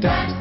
that